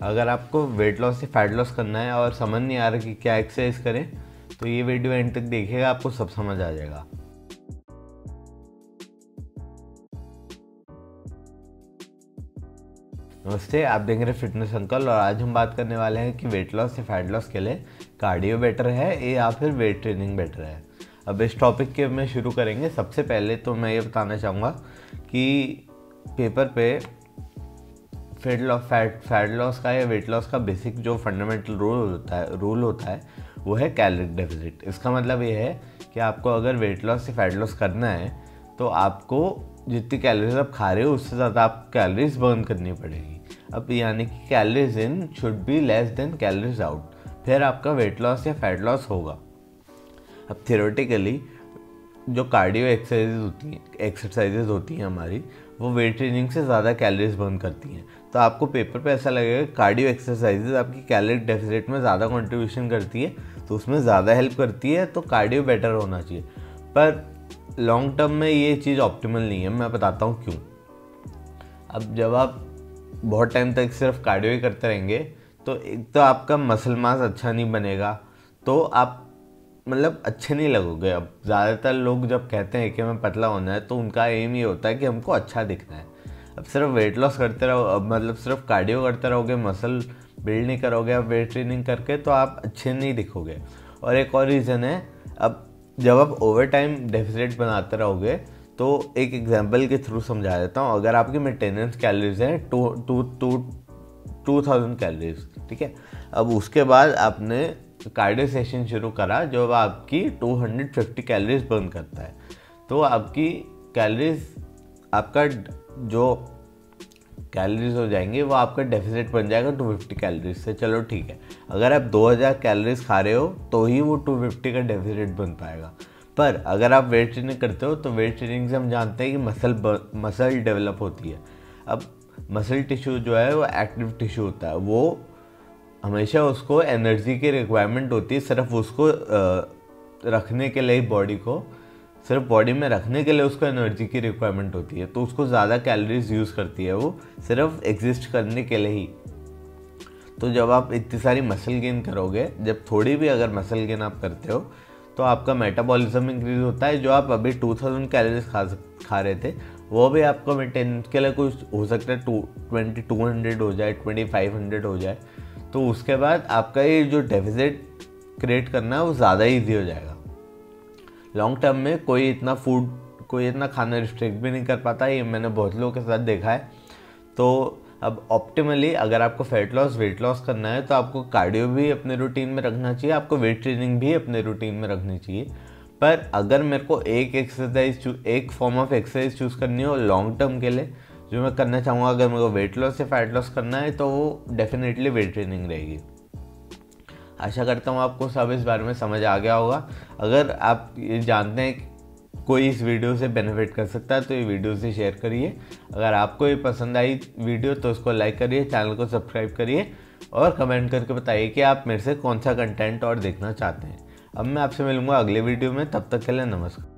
अगर आपको weight loss से फैट लॉस करना है और समझ नहीं आ रहा कि क्या एक्सरसाइज करें तो ये वीडियो एंड तक देखिएगा, आपको सब समझ आ जाएगा। नमस्ते, आप देख रहे हैं फिटनेस अंकल और आज हम बात करने वाले हैं कि वेट लॉस या फैट लॉस के लिए कार्डियो बेटर है या फिर वेट ट्रेनिंग बेटर है। अब इस टॉपिक के में शुरू करेंगे। सबसे पहले तो मैं ये बताना चाहूँगा कि पेपर पे fat loss fat fat loss का या वेट लॉस का बेसिक जो फंडामेंटल रूल होता है रूल होता है, वो है कैलोरिक डेफिसिट इसका मतलब ये है कि आपको अगर वेट लॉस या फैट लॉस करना है तो आपको जितनी कैलोरीज आप खा रहे हो, उससे ज़्यादा आप कैलोरीज बर्न करनी पड़ेगी. अब यानी कि calories in should be less than calories out फिर आपका वेट लॉस या फैट लॉस होगा. अब थियोरेटिकली जो कार्डियो एक्सरसाइजेज होती हैं एक्सरसाइजेज होती हैं हमारी, वो वेट ट्रेनिंग से ज़्यादा कैलोरीज बर्न करती हैं। तो आपको पेपर पे ऐसा लगेगा कार्डियो एक्सरसाइजेज आपकी कैलोरी डेफिसिट में ज़्यादा कंट्रीब्यूशन करती है तो उसमें ज़्यादा हेल्प करती है तो कार्डियो बेटर होना चाहिए। पर लॉन्ग टर्म में ये चीज़ ऑप्टिमल नहीं है, मैं बताता हूँ क्यों। अब जब आप बहुत टाइम तक सिर्फ़ कार्डियो ही करते रहेंगे तो एक तो आपका मसल मास अच्छा नहीं बनेगा तो आप मतलब अच्छे नहीं लगोगे। अब ज़्यादातर लोग जब कहते हैं कि हमें पतला होना है तो उनका एम ये होता है कि हमको अच्छा दिखना है। अब सिर्फ़ वेट लॉस करते रहो, अब मतलब सिर्फ़ कार्डियो करते रहोगे मसल बिल्ड नहीं करोगे अब वेट ट्रेनिंग करके तो आप अच्छे नहीं दिखोगे। और एक और रीज़न है, अब जब आप ओवर टाइम डेफिसिट बनाते रहोगे तो एक एग्ज़ाम्पल के थ्रू समझा देता हूँ। अगर आपकी मेंटेनेंस कैलोरीज हैं two two two two thousand calories ठीक है? अब उसके बाद आपने कार्डियो सेशन शुरू करा जो आपकी 250 कैलोरीज बर्न करता है। तो आपकी कैलोरीज, आपका जो कैलोरीज हो जाएँगे, वो आपका डेफिसिट बन जाएगा 250 कैलोरीज से। चलो ठीक है। अगर आप 2000 कैलोरीज खा रहे हो तो ही वो 250 का डेफिसिट बन पाएगा। पर अगर आप वेट ट्रेनिंग करते हो तो वेट ट्रेनिंग से हम जानते हैं कि मसल मसल डेवलप होती है। अब मसल टिश्यू जो है, वो एक्टिव टिश्यू होता है। वो हमेशा उसको एनर्जी की रिक्वायरमेंट होती है, सिर्फ़ उसको रखने के लिए बॉडी को, सिर्फ़ बॉडी में रखने के लिए उसको एनर्जी की रिक्वायरमेंट होती है। तो उसको ज़्यादा कैलोरीज यूज़ करती है वो, सिर्फ़ एग्जिस्ट करने के लिए ही। तो जब आप इतनी सारी मसल गेन करोगे, जब थोड़ी भी अगर मसल गेन आप करते हो तो आपका मेटाबॉलिज्म इंक्रीज होता है। जो आप अभी 2000 कैलोरीज खा खा रहे थे, वो भी आपको मेंटेनेंस के लिए कुछ हो सकता है टू ट्वेंटी टू हंड्रेड हो जाए ट्वेंटी फाइव हंड्रेड हो जाए। तो उसके बाद आपका ये जो डेफिजिट क्रिएट करना है वो ज़्यादा ईजी हो जाएगा। लॉन्ग टर्म में कोई इतना फ़ूड कोई इतना खाना रिस्ट्रिक्ट भी नहीं कर पाता, ये मैंने बहुत लोगों के साथ देखा है। तो अब ऑप्टिमली अगर आपको फैट लॉस वेट लॉस करना है तो आपको कार्डियो भी अपने रूटीन में रखना चाहिए, आपको वेट ट्रेनिंग भी अपने रूटीन में रखनी चाहिए। पर अगर मेरे को एक एक्सरसाइज एक फॉर्म ऑफ़ एक्सरसाइज चूज़ करनी हो लॉन्ग टर्म के लिए जो मैं करना चाहूँगा, अगर मेरे को वेट लॉस या फैट लॉस करना है तो वो डेफिनेटली वेट ट्रेनिंग रहेगी। आशा करता हूँ आपको सब इस बारे में समझ आ गया होगा। अगर आप ये जानते हैं कोई इस वीडियो से बेनिफिट कर सकता है तो ये वीडियो से शेयर करिए। अगर आपको ये पसंद आई वीडियो तो उसको लाइक करिए चैनल को सब्सक्राइब करिए और कमेंट करके बताइए कि आप मेरे से कौन सा कंटेंट और देखना चाहते हैं। अब मैं आपसे मिलूँगा अगले वीडियो में, तब तक के लिए नमस्कार।